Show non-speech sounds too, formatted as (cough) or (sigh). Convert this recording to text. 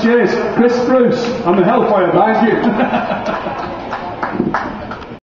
cheers. Chris Bruce. I'm a hellfire. Thank you. (laughs)